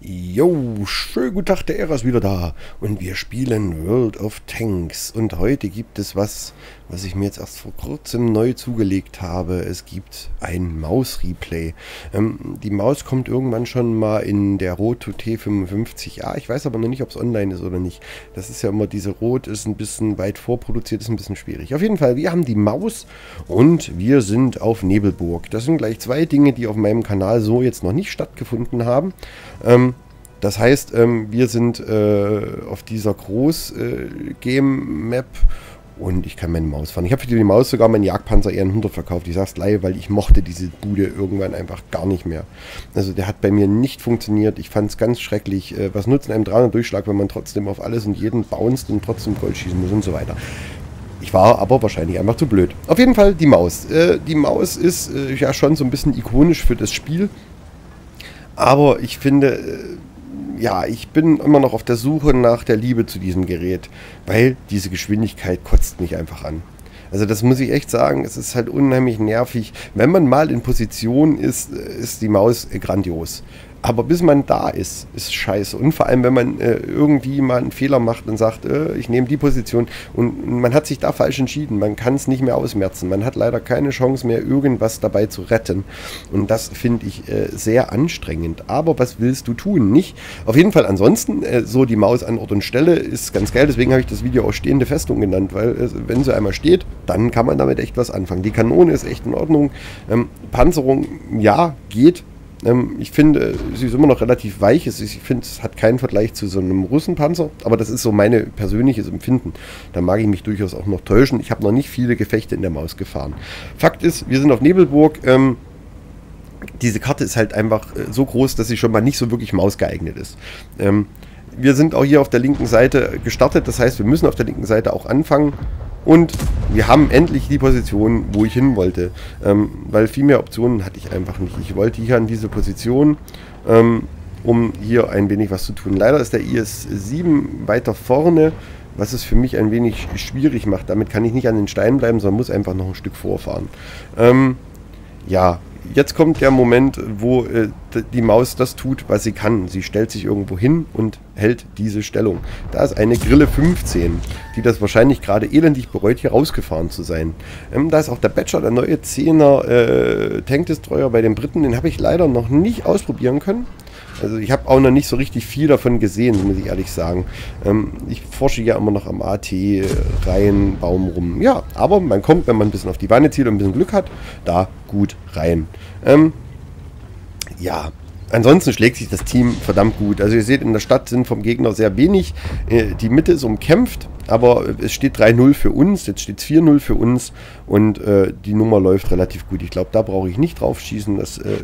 Jo, schönen guten Tag, der Ära ist wieder da und wir spielen World of Tanks und heute gibt es was, was ich mir jetzt erst vor kurzem neu zugelegt habe. Es gibt ein Maus-Replay. Ähm, die Maus kommt irgendwann schon mal in der Roto T55A. Ich weiß aber noch nicht, ob es online ist oder nicht. Das ist ja immer, diese Rot ist ein bisschen weit vorproduziert, ist ein bisschen schwierig. Auf jeden Fall, wir haben die Maus und wir sind auf Nebelburg. Das sind gleich zwei Dinge, die auf meinem Kanal so jetzt noch nicht stattgefunden haben. Ähm, das heißt, ähm, wir sind äh, auf dieser Groß-Game-Map äh, und ich kann meine Maus fahren. Ich habe für die Maus sogar meinen Jagdpanzer eher 100 verkauft. Ich sag's leider, weil ich mochte diese Bude irgendwann einfach gar nicht mehr. Also der hat bei mir nicht funktioniert. Ich fand es ganz schrecklich. Äh, was nutzt einem 300 Durchschlag, wenn man trotzdem auf alles und jeden bounced und trotzdem Gold schießen muss und so weiter. Ich war aber wahrscheinlich einfach zu blöd. Auf jeden Fall die Maus. Äh, die Maus ist ja schon so ein bisschen ikonisch für das Spiel. Aber ich finde, ja, ich bin immer noch auf der Suche nach der Liebe zu diesem Gerät, weil diese Geschwindigkeit kotzt mich einfach an. Also das muss ich echt sagen, es ist halt unheimlich nervig. Wenn man mal in Position ist, ist die Maus grandios. Aber bis man da ist, ist scheiße. Und vor allem, wenn man äh, irgendwie mal einen Fehler macht und sagt, äh, ich nehme die Position und man hat sich da falsch entschieden, man kann es nicht mehr ausmerzen. Man hat leider keine Chance mehr, irgendwas dabei zu retten. Und das finde ich äh, sehr anstrengend. Aber was willst du tun? Nicht? Auf jeden Fall ansonsten, äh, so die Maus an Ort und Stelle ist ganz geil. Deswegen habe ich das Video auch stehende Festung genannt, weil äh, wenn sie einmal steht, dann kann man damit echt was anfangen. Die Kanone ist echt in Ordnung. Ähm, Panzerung, ja, geht ähm, ich finde, sie ist immer noch relativ weich. Ich finde, es hat keinen Vergleich zu so einem Russenpanzer, aber das ist so mein persönliches Empfinden. Da mag ich mich durchaus auch noch täuschen. Ich habe noch nicht viele Gefechte in der Maus gefahren. Fakt ist, wir sind auf Nebelburg. Ähm, diese Karte ist halt einfach äh, so groß, dass sie schon mal nicht so wirklich mausgeeignet ist. Ähm, wir sind auch hier auf der linken Seite gestartet, das heißt, wir müssen auf der linken Seite auch anfangen. Und wir haben endlich die Position, wo ich hin wollte. Ähm, weil viel mehr Optionen hatte ich einfach nicht. Ich wollte hier an diese Position, ähm, um hier ein wenig was zu tun. Leider ist der IS-7 weiter vorne, was es für mich ein wenig schwierig macht. Damit kann ich nicht an den Stein bleiben, sondern muss einfach noch ein Stück vorfahren. Ähm, ja, jetzt kommt der Moment, wo äh, die Maus das tut, was sie kann. Sie stellt sich irgendwo hin und hält diese Stellung. Da ist eine Grille 15, die das wahrscheinlich gerade elendig bereut, hier rausgefahren zu sein. Ähm, da ist auch der Badger, der neue 10er äh, Tankdestroyer bei den Briten. Den habe ich leider noch nicht ausprobieren können. Also ich habe auch noch nicht so richtig viel davon gesehen, muss ich ehrlich sagen. Ähm, ich forsche ja immer noch am AT-Reihenbaum rum. Ja, aber man kommt, wenn man ein bisschen auf die Wanne zielt und ein bisschen Glück hat, da gut rein. Ähm, ja, Ansonsten schlägt sich das Team verdammt gut. Also ihr seht, in der Stadt sind vom Gegner sehr wenig. Äh, die Mitte ist umkämpft, aber es steht 3-0 für uns, jetzt steht es 4-0 für uns und äh, die Nummer läuft relativ gut. Ich glaube, da brauche ich nicht drauf schießen. Das, äh,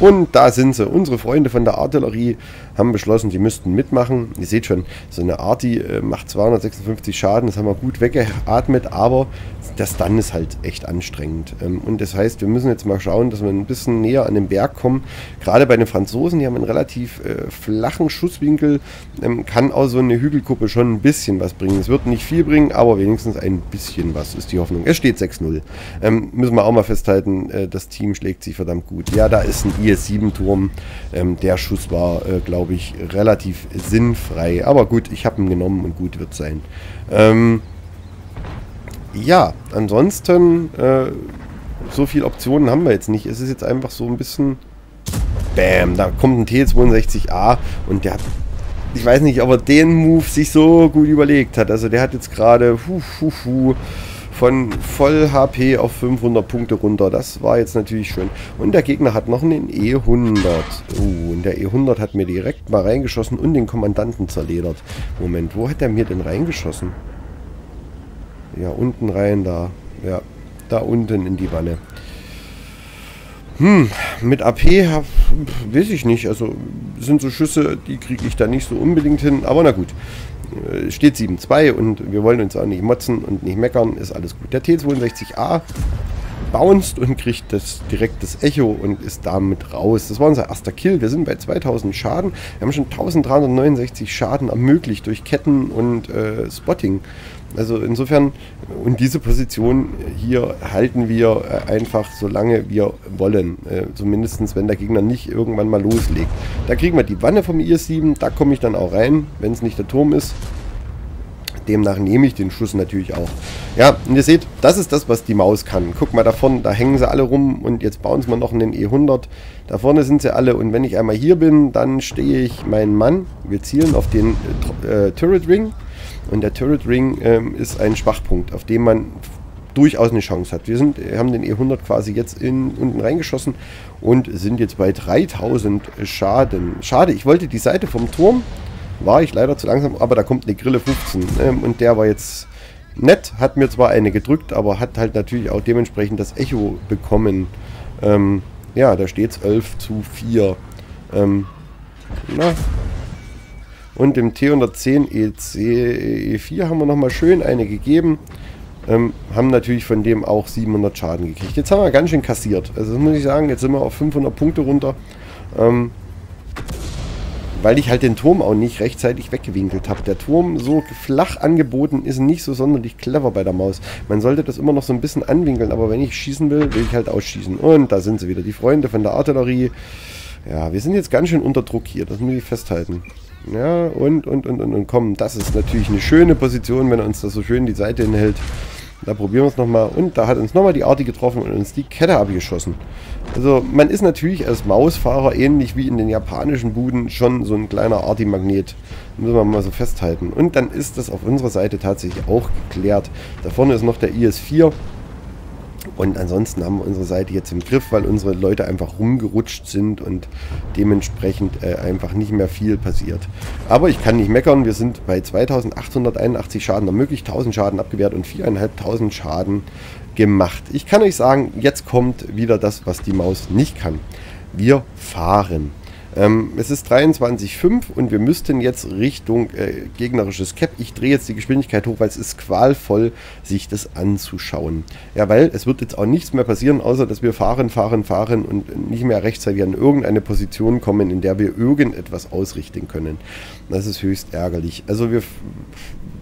und da sind sie. Unsere Freunde von der Artillerie haben beschlossen, sie müssten mitmachen. Ihr seht schon, so eine Arti äh, macht 256 Schaden, das haben wir gut weggeatmet, aber das dann ist halt echt anstrengend. Ähm, und das heißt, wir müssen jetzt mal schauen, dass wir ein bisschen näher an den Berg kommen. Gerade bei den Franzosen, die haben einen relativ äh, flachen Schusswinkel, ähm, kann auch so eine Hügelkuppe schon ein bisschen was bringen. Es wird nicht viel bringen, aber wenigstens ein bisschen was ist die Hoffnung. Es steht 6-0. Ähm, müssen wir auch mal festhalten, äh, das Team schlägt sich verdammt gut. Ja, da ist ein IS-7-Turm. Ähm, der Schuss war, äh, glaube ich, relativ sinnfrei. Aber gut, ich habe ihn genommen und gut wird sein. Ähm, ja, ansonsten, äh, so viele Optionen haben wir jetzt nicht. Es ist jetzt einfach so ein bisschen... Bam, da kommt ein T62A und der hat ich weiß nicht, ob er den Move sich so gut überlegt hat. Also der hat jetzt gerade von voll HP auf 500 Punkte runter. Das war jetzt natürlich schön. Und der Gegner hat noch einen E100. Oh, und der E100 hat mir direkt mal reingeschossen und den Kommandanten zerledert. Moment, wo hat er mir denn reingeschossen? Ja, unten rein da. Ja, da unten in die Wanne. Hm, mit AP hab, weiß ich nicht. Also sind so Schüsse, die kriege ich da nicht so unbedingt hin. Aber na gut. Äh, steht 7-2 und wir wollen uns auch nicht motzen und nicht meckern. Ist alles gut. Der T62A bounced und kriegt das direkt das Echo und ist damit raus. Das war unser erster Kill. Wir sind bei 2000 Schaden. Wir haben schon 1369 Schaden ermöglicht durch Ketten und äh, Spotting. Also insofern, und diese Position hier halten wir äh, einfach so lange wir wollen. Äh, zumindest wenn der Gegner nicht irgendwann mal loslegt. Da kriegen wir die Wanne vom IS-7, da komme ich dann auch rein, wenn es nicht der Turm ist. Demnach nehme ich den Schuss natürlich auch. Ja, und ihr seht, das ist das, was die Maus kann. Guck mal da vorne, da hängen sie alle rum und jetzt bauen wir noch einen E100. Da vorne sind sie alle und wenn ich einmal hier bin, dann stehe ich meinen Mann. Wir zielen auf den äh, Turret Ring und der Turret Ring ähm, ist ein Schwachpunkt, auf dem man durchaus eine Chance hat. Wir sind, haben den E100 quasi jetzt in, unten reingeschossen und sind jetzt bei 3000 Schaden. Schade, ich wollte die Seite vom Turm war ich leider zu langsam, aber da kommt eine Grille 15. Ähm, und der war jetzt nett, hat mir zwar eine gedrückt, aber hat halt natürlich auch dementsprechend das Echo bekommen. Ähm, ja, da steht es 11 zu 4. Ähm, na. Und im T110 EC E4 haben wir nochmal schön eine gegeben. Ähm, haben natürlich von dem auch 700 Schaden gekriegt. Jetzt haben wir ganz schön kassiert. Also muss ich sagen, jetzt sind wir auf 500 Punkte runter. Ähm, weil ich halt den Turm auch nicht rechtzeitig weggewinkelt habe. Der Turm so flach angeboten ist nicht so sonderlich clever bei der Maus. Man sollte das immer noch so ein bisschen anwinkeln, aber wenn ich schießen will, will ich halt ausschießen. Und da sind sie wieder, die Freunde von der Artillerie. Ja, wir sind jetzt ganz schön unter Druck hier, das muss ich festhalten. Ja, und, und, und, und, und komm, das ist natürlich eine schöne Position, wenn er uns da so schön die Seite hinhält. Da probieren wir es nochmal. Und da hat uns nochmal die Arti getroffen und uns die Kette abgeschossen. Also man ist natürlich als Mausfahrer ähnlich wie in den japanischen Buden schon so ein kleiner Arti-Magnet. Müssen wir mal so festhalten. Und dann ist das auf unserer Seite tatsächlich auch geklärt. Da vorne ist noch der IS-4. Und ansonsten haben wir unsere Seite jetzt im Griff, weil unsere Leute einfach rumgerutscht sind und dementsprechend äh, einfach nicht mehr viel passiert. Aber ich kann nicht meckern, wir sind bei 2881 Schaden ermöglicht, 1000 Schaden abgewehrt und 4.500 Schaden gemacht. Ich kann euch sagen, jetzt kommt wieder das, was die Maus nicht kann. Wir fahren. Ähm, es ist 23,5 und wir müssten jetzt Richtung äh, gegnerisches Cap. Ich drehe jetzt die Geschwindigkeit hoch, weil es ist qualvoll, sich das anzuschauen. Ja, weil es wird jetzt auch nichts mehr passieren, außer dass wir fahren, fahren, fahren und nicht mehr rechtzeitig an irgendeine Position kommen, in der wir irgendetwas ausrichten können. Das ist höchst ärgerlich. Also wir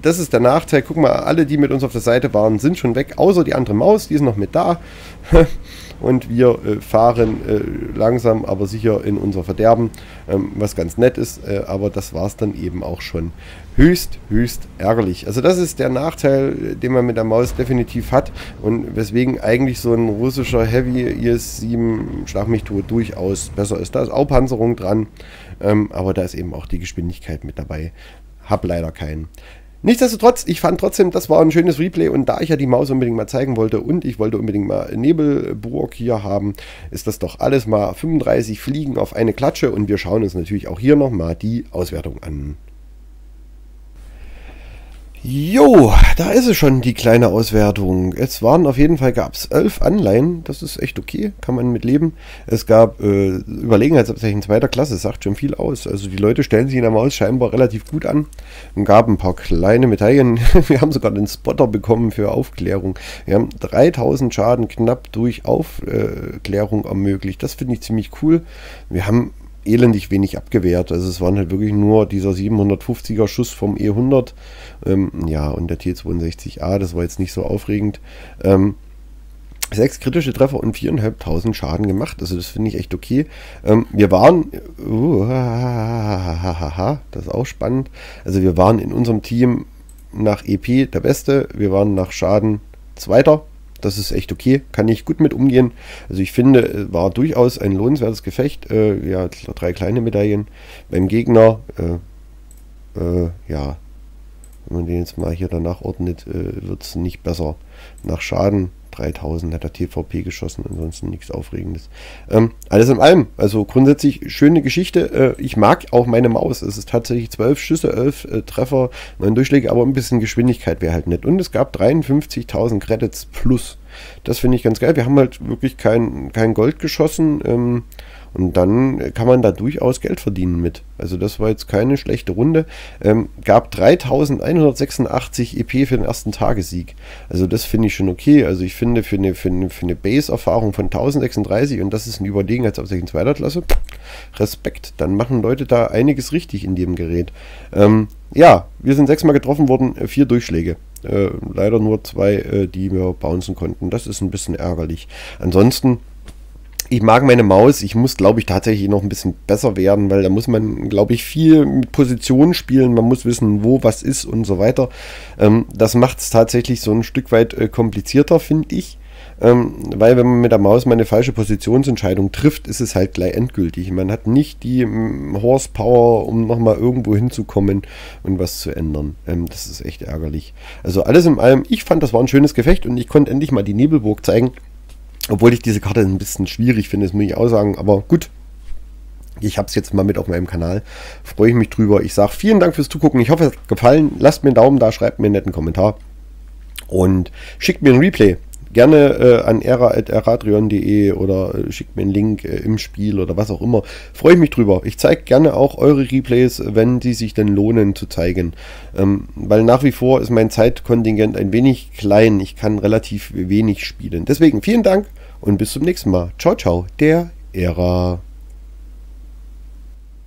das ist der Nachteil. Guck mal, alle, die mit uns auf der Seite waren, sind schon weg, außer die andere Maus, die ist noch mit da. und wir äh, fahren äh, langsam, aber sicher in unser Verderben, ähm, was ganz nett ist, äh, aber das war es dann eben auch schon. Höchst, höchst ärgerlich. Also das ist der Nachteil, den man mit der Maus definitiv hat und weswegen eigentlich so ein russischer Heavy IS-7 Schlag mich tot durchaus besser ist. Da ist auch Panzerung dran, ähm, aber da ist eben auch die Geschwindigkeit mit dabei. Hab leider keinen. Nichtsdestotrotz, ich fand trotzdem, das war ein schönes Replay und da ich ja die Maus unbedingt mal zeigen wollte und ich wollte unbedingt mal Nebelburg hier haben, ist das doch alles mal 35 Fliegen auf eine Klatsche und wir schauen uns natürlich auch hier nochmal die Auswertung an. Jo, da ist es schon, die kleine Auswertung. Es waren auf jeden Fall, gab es elf Anleihen. Das ist echt okay, kann man mit leben. Es gab äh, Überlegenheitsabzeichen zweiter Klasse, sagt schon viel aus. Also die Leute stellen sich in der Maus scheinbar relativ gut an. Es gab ein paar kleine Medaillen. Wir haben sogar den Spotter bekommen für Aufklärung. Wir haben 3000 Schaden knapp durch Aufklärung ermöglicht. Das finde ich ziemlich cool. Wir haben elendig wenig abgewehrt. Also es waren halt wirklich nur dieser 750er Schuss vom E100. Ähm, ja, und der T62A, das war jetzt nicht so aufregend. Ähm, sechs kritische Treffer und 4.500 Schaden gemacht. Also das finde ich echt okay. Ähm, wir waren, uh, das ist auch spannend. Also wir waren in unserem Team nach EP der Beste. Wir waren nach Schaden Zweiter. Das ist echt okay, kann ich gut mit umgehen. Also ich finde, war durchaus ein lohnenswertes Gefecht. Äh, ja, drei kleine Medaillen. Beim Gegner, äh, äh, ja, wenn man den jetzt mal hier danach ordnet, äh, wird es nicht besser. Nach Schaden 3000 hat der TVP geschossen, ansonsten nichts Aufregendes. Ähm, alles in allem, also grundsätzlich schöne Geschichte. Äh, ich mag auch meine Maus. Es ist tatsächlich 12 Schüsse, 11 äh, Treffer, 9 Durchschläge, aber ein bisschen Geschwindigkeit wäre halt nett. Und es gab 53.000 Credits plus. Das finde ich ganz geil. Wir haben halt wirklich kein, kein Gold geschossen. Ähm, Und dann kann man da durchaus Geld verdienen mit. Also das war jetzt keine schlechte Runde. Ähm, gab 3186 EP für den ersten Tagessieg. Also das finde ich schon okay. Also ich finde für eine, für eine, für eine Base-Erfahrung von 1036 und das ist ein Überlegenheitsaufsicht in zweiter Klasse, Respekt. Dann machen Leute da einiges richtig in dem Gerät. Ähm, ja, wir sind sechsmal getroffen worden, äh, vier Durchschläge. Äh, leider nur zwei, äh, die wir bouncen konnten. Das ist ein bisschen ärgerlich. Ansonsten ich mag meine Maus. Ich muss, glaube ich, tatsächlich noch ein bisschen besser werden, weil da muss man, glaube ich, viel mit Positionen spielen. Man muss wissen, wo was ist und so weiter. Ähm, das macht es tatsächlich so ein Stück weit äh, komplizierter, finde ich. Ähm, weil wenn man mit der Maus mal eine falsche Positionsentscheidung trifft, ist es halt gleich endgültig. Man hat nicht die Horsepower, um nochmal irgendwo hinzukommen und was zu ändern. Ähm, das ist echt ärgerlich. Also alles in allem, ich fand, das war ein schönes Gefecht und ich konnte endlich mal die Nebelburg zeigen. Obwohl ich diese Karte ein bisschen schwierig finde, das muss ich auch sagen. Aber gut, ich habe es jetzt mal mit auf meinem Kanal. Freue ich mich drüber. Ich sage vielen Dank fürs Zugucken. Ich hoffe, es hat gefallen. Lasst mir einen Daumen da, schreibt mir einen netten Kommentar. Und schickt mir ein Replay. Gerne äh, an era.eradrion.de oder äh, schickt mir einen Link äh, im Spiel oder was auch immer. Freue ich mich drüber. Ich zeige gerne auch eure Replays, wenn die sich denn lohnen zu zeigen. Ähm, weil nach wie vor ist mein Zeitkontingent ein wenig klein. Ich kann relativ wenig spielen. Deswegen vielen Dank und bis zum nächsten Mal. Ciao, ciao, der Ära.